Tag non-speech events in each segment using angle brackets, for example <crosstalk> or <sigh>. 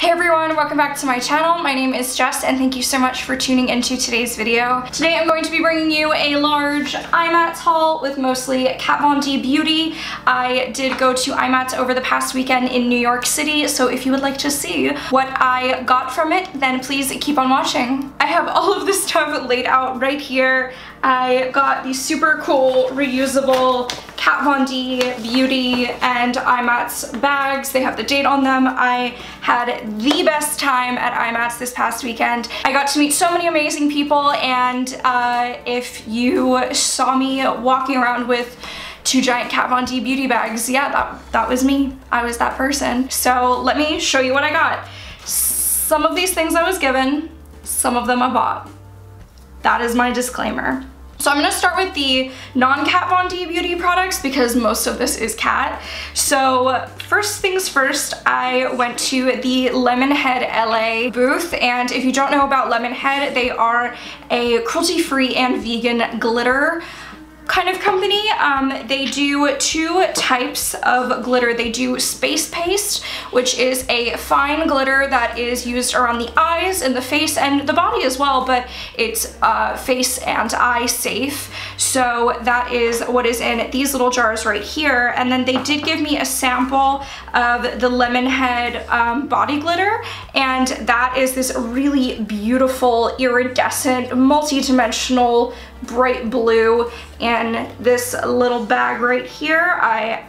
Hey everyone, welcome back to my channel. My name is Jess and thank you so much for tuning into today's video. Today I'm going to be bringing you a large IMATS haul with mostly Kat Von D beauty. I did go to IMATS over the past weekend in New York City, so if you would like to see what I got from it, then please keep on watching. I have all of this stuff laid out right here. I got these super cool reusable Kat Von D Beauty and IMATS bags. They have the date on them. I had the best time at IMATS this past weekend. I got to meet so many amazing people and uh, if you saw me walking around with two giant Kat Von D beauty bags, yeah, that, that was me. I was that person. So let me show you what I got. Some of these things I was given, some of them I bought. That is my disclaimer. So I'm gonna start with the non-Kat Von D beauty products because most of this is Kat. So first things first, I went to the Lemonhead LA booth and if you don't know about Lemonhead, they are a cruelty-free and vegan glitter kind of company. Um, they do two types of glitter. They do Space Paste, which is a fine glitter that is used around the eyes and the face and the body as well, but it's uh, face and eye safe. So that is what is in these little jars right here. And then they did give me a sample of the Lemonhead um, body glitter, and that is this really beautiful, iridescent, multi-dimensional bright blue and this little bag right here I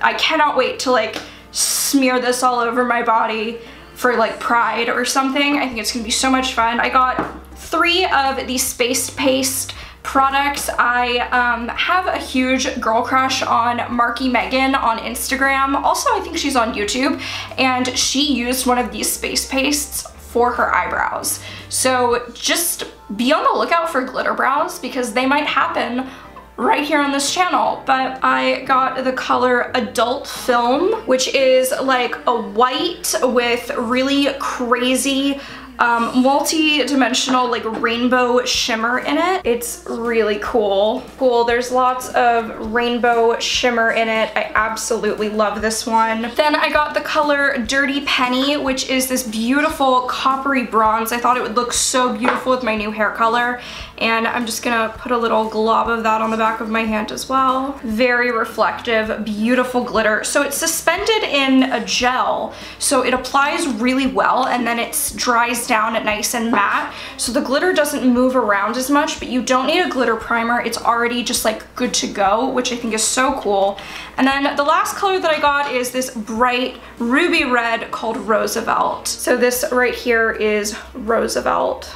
I cannot wait to like smear this all over my body for like pride or something I think it's gonna be so much fun I got three of these space paste products. I um, have a huge girl crush on Marky Megan on Instagram. Also, I think she's on YouTube, and she used one of these space pastes for her eyebrows. So just be on the lookout for glitter brows because they might happen right here on this channel, but I got the color Adult Film, which is like a white with really crazy um, multi-dimensional like rainbow shimmer in it. It's really cool. Cool, there's lots of rainbow shimmer in it. I absolutely love this one. Then I got the color Dirty Penny, which is this beautiful coppery bronze. I thought it would look so beautiful with my new hair color. And I'm just gonna put a little glob of that on the back of my hand as well. Very reflective, beautiful glitter. So it's suspended in a gel, so it applies really well and then it dries down at nice and matte. So the glitter doesn't move around as much, but you don't need a glitter primer. It's already just like good to go, which I think is so cool. And then the last color that I got is this bright ruby red called Roosevelt. So this right here is Roosevelt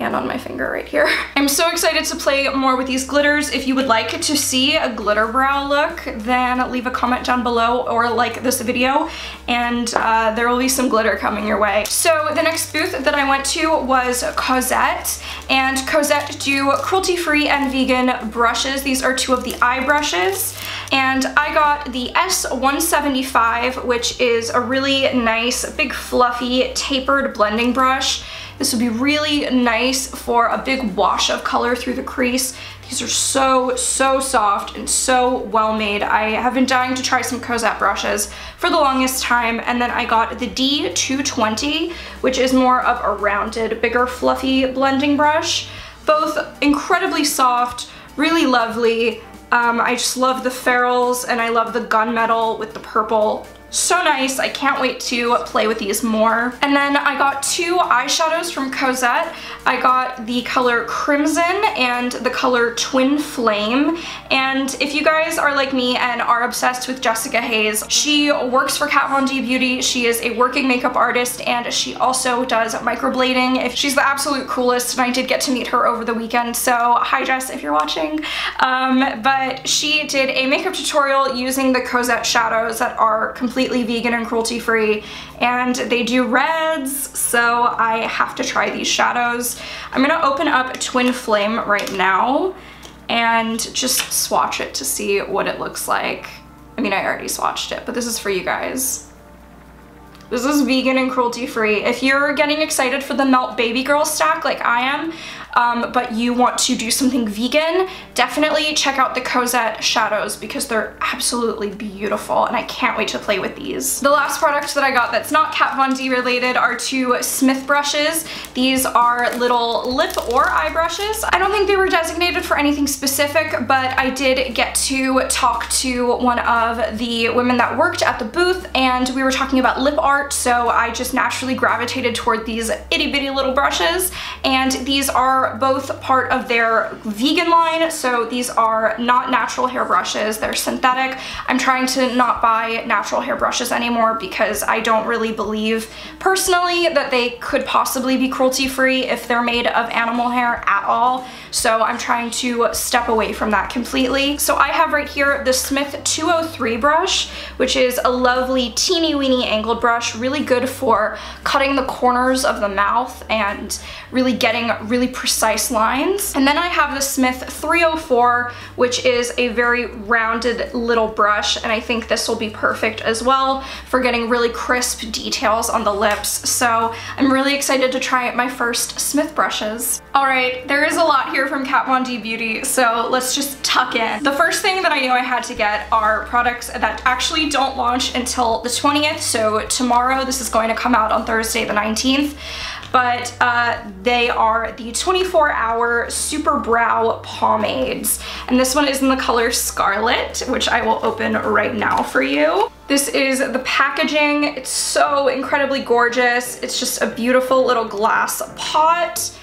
and on my finger right here. <laughs> I'm so excited to play more with these glitters. If you would like to see a glitter brow look, then leave a comment down below or like this video and uh, there will be some glitter coming your way. So the next booth that I went to was Cozette and Cozette do cruelty-free and vegan brushes. These are two of the eye brushes and I got the S175 which is a really nice big fluffy tapered blending brush. This would be really nice for a big wash of color through the crease. These are so, so soft and so well made. I have been dying to try some Cozette brushes for the longest time. And then I got the P220, which is more of a rounded, bigger, fluffy blending brush. Both incredibly soft, really lovely. Um, I just love the ferrules and I love the gunmetal with the purple so nice. I can't wait to play with these more. And then I got two eyeshadows from Cozette. I got the color Crimson and the color Twin Flame. And if you guys are like me and are obsessed with Jessica Hayes, she works for Kat Von D Beauty. She is a working makeup artist and she also does microblading. If She's the absolute coolest and I did get to meet her over the weekend. So hi Jess if you're watching. Um, but she did a makeup tutorial using the Cozette shadows that are completely completely vegan and cruelty free and they do reds so I have to try these shadows. I'm gonna open up Twin Flame right now and just swatch it to see what it looks like. I mean I already swatched it but this is for you guys. This is vegan and cruelty free. If you're getting excited for the Melt Baby Girl stack like I am, um, but you want to do something vegan, definitely check out the Cozette Shadows because they're absolutely beautiful and I can't wait to play with these. The last product that I got that's not Kat Von D related are two Smith brushes. These are little lip or eye brushes. I don't think they were designated for anything specific, but I did get to talk to one of the women that worked at the booth and we were talking about lip art, so I just naturally gravitated toward these itty bitty little brushes and these are both part of their vegan line, so these are not natural hair brushes, they're synthetic. I'm trying to not buy natural hair brushes anymore because I don't really believe personally that they could possibly be cruelty free if they're made of animal hair at all. So I'm trying to step away from that completely. So I have right here the Smith 203 brush, which is a lovely teeny weeny angled brush, really good for cutting the corners of the mouth and really getting really precise lines. And then I have the Smith 304, which is a very rounded little brush, and I think this will be perfect as well for getting really crisp details on the lips. So I'm really excited to try my first Smith brushes. All right, there is a lot here from Kat Von D Beauty, so let's just tuck in. The first thing that I knew I had to get are products that actually don't launch until the 20th, so tomorrow this is going to come out on Thursday the 19th but uh, they are the 24 hour super brow pomades. And this one is in the color Scarlet, which I will open right now for you. This is the packaging. It's so incredibly gorgeous. It's just a beautiful little glass pot.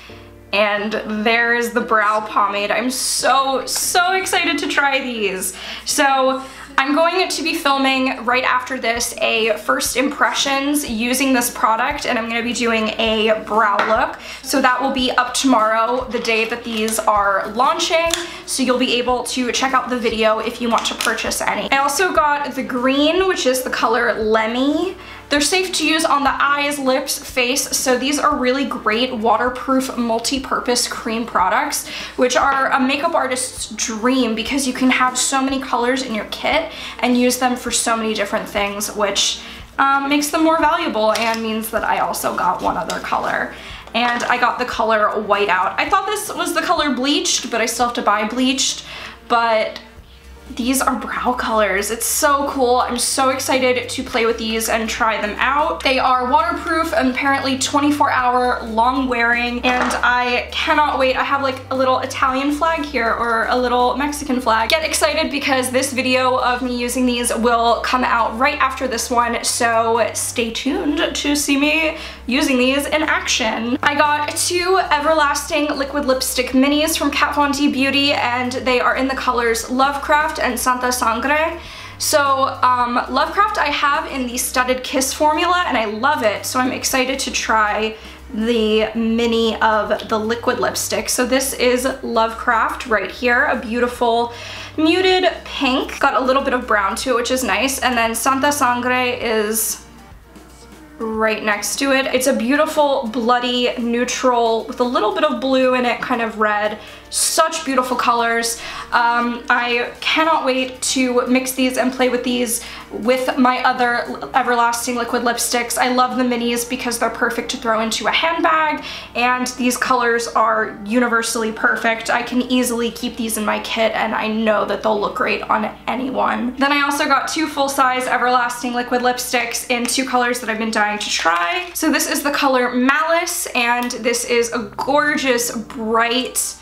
And there's the brow pomade. I'm so, so excited to try these. So I'm going to be filming right after this a first impressions using this product and I'm going to be doing a brow look. So that will be up tomorrow, the day that these are launching. So you'll be able to check out the video if you want to purchase any. I also got the green, which is the color Lemmy. They're safe to use on the eyes, lips, face, so these are really great waterproof multi-purpose cream products, which are a makeup artist's dream because you can have so many colors in your kit and use them for so many different things, which um, makes them more valuable and means that I also got one other color. And I got the color white out. I thought this was the color bleached, but I still have to buy bleached, but these are brow colors. It's so cool. I'm so excited to play with these and try them out. They are waterproof and apparently 24 hour long wearing and I cannot wait. I have like a little Italian flag here or a little Mexican flag. Get excited because this video of me using these will come out right after this one so stay tuned to see me using these in action. I got two Everlasting Liquid Lipstick Minis from Kat Von D Beauty and they are in the colors Lovecraft and Santa Sangre. So um, Lovecraft I have in the Studded Kiss formula and I love it, so I'm excited to try the mini of the liquid lipstick. So this is Lovecraft right here, a beautiful muted pink. Got a little bit of brown to it, which is nice. And then Santa Sangre is right next to it. It's a beautiful bloody neutral with a little bit of blue in it, kind of red. Such beautiful colors. Um, I cannot wait to mix these and play with these with my other Everlasting liquid lipsticks. I love the minis because they're perfect to throw into a handbag and these colors are universally perfect. I can easily keep these in my kit and I know that they'll look great on anyone. Then I also got two full-size Everlasting liquid lipsticks in two colors that I've been dying to try. So this is the color Malice and this is a gorgeous bright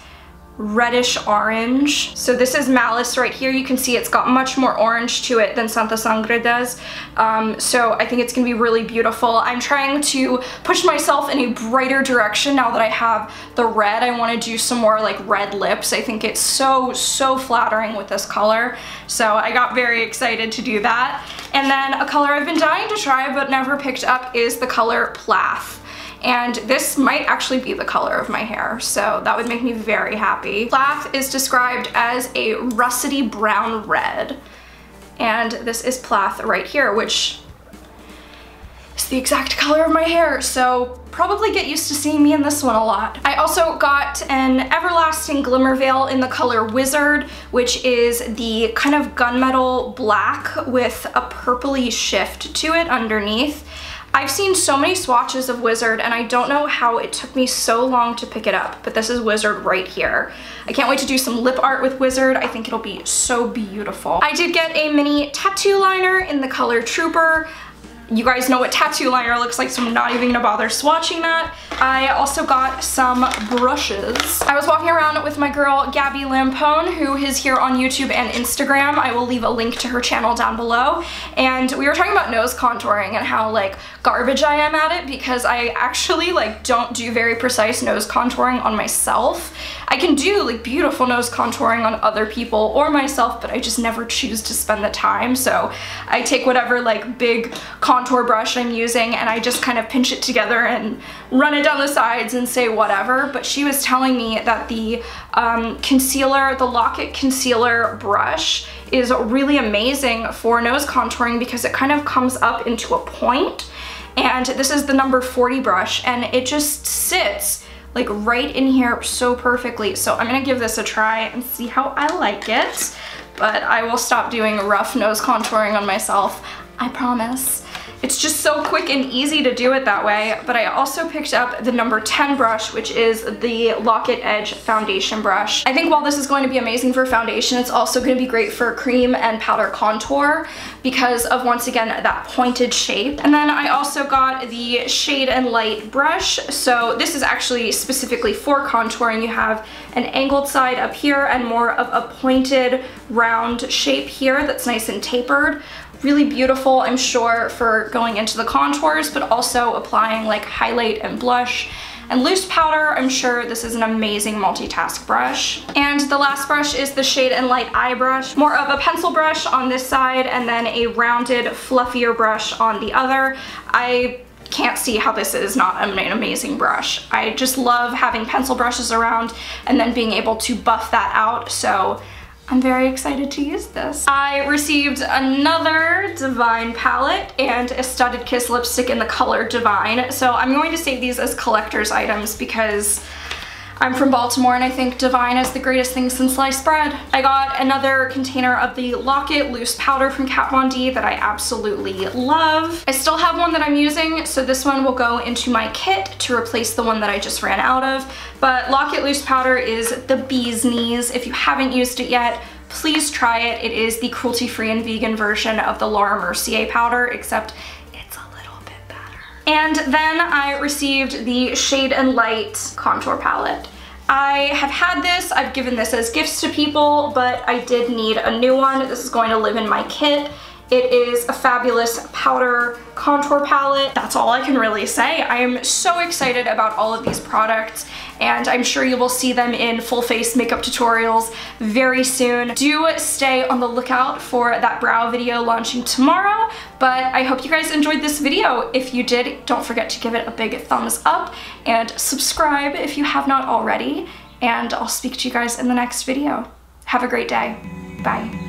reddish orange. So this is Malice right here. You can see it's got much more orange to it than Santa Sangre does. Um, so I think it's gonna be really beautiful. I'm trying to push myself in a brighter direction now that I have the red. I wanna do some more like red lips. I think it's so, so flattering with this color. So I got very excited to do that. And then a color I've been dying to try but never picked up is the color Plath and this might actually be the color of my hair, so that would make me very happy. Plath is described as a russety brown red, and this is Plath right here, which is the exact color of my hair, so probably get used to seeing me in this one a lot. I also got an Everlasting Glimmer Veil in the color Wizard, which is the kind of gunmetal black with a purpley shift to it underneath. I've seen so many swatches of Wizard and I don't know how it took me so long to pick it up, but this is Wizard right here. I can't wait to do some lip art with Wizard. I think it'll be so beautiful. I did get a mini tattoo liner in the color Trooper. You guys know what tattoo liner looks like, so I'm not even gonna bother swatching that. I also got some brushes. I was walking around with my girl Gabby Lampone, who is here on YouTube and Instagram. I will leave a link to her channel down below. And we were talking about nose contouring and how like garbage I am at it because I actually like don't do very precise nose contouring on myself. I can do like beautiful nose contouring on other people or myself, but I just never choose to spend the time. So I take whatever like big contour brush I'm using and I just kind of pinch it together and run it down the sides and say whatever. But she was telling me that the um, concealer, the Lock-It concealer brush is really amazing for nose contouring because it kind of comes up into a point and this is the number 40 brush and it just sits like right in here so perfectly. So I'm gonna give this a try and see how I like it. But I will stop doing rough nose contouring on myself, I promise. It's just so quick and easy to do it that way, but I also picked up the number 10 brush, which is the Lock-It Edge foundation brush. I think while this is going to be amazing for foundation, it's also going to be great for cream and powder contour because of, once again, that pointed shape. And then I also got the Shade and Light brush. So this is actually specifically for contouring. You have an angled side up here and more of a pointed round shape here that's nice and tapered really beautiful, I'm sure, for going into the contours, but also applying like highlight and blush. And loose powder, I'm sure this is an amazing multitask brush. And the last brush is the Shade and Light Eye Brush. More of a pencil brush on this side and then a rounded, fluffier brush on the other. I can't see how this is not an amazing brush. I just love having pencil brushes around and then being able to buff that out. So I'm very excited to use this. I received another Divine palette and a Studded Kiss lipstick in the color Divine. So I'm going to save these as collector's items because I'm from Baltimore and I think Divine is the greatest thing since sliced bread. I got another container of the Lock-It loose powder from Kat Von D that I absolutely love. I still have one that I'm using, so this one will go into my kit to replace the one that I just ran out of. But Lock-It loose powder is the bee's knees. If you haven't used it yet, please try it. It is the cruelty-free and vegan version of the Laura Mercier powder, except and then I received the Shade and Light contour palette. I have had this, I've given this as gifts to people, but I did need a new one. This is going to live in my kit. It is a fabulous powder contour palette. That's all I can really say. I am so excited about all of these products and I'm sure you will see them in full face makeup tutorials very soon. Do stay on the lookout for that brow video launching tomorrow, but I hope you guys enjoyed this video. If you did, don't forget to give it a big thumbs up and subscribe if you have not already, and I'll speak to you guys in the next video. Have a great day. Bye.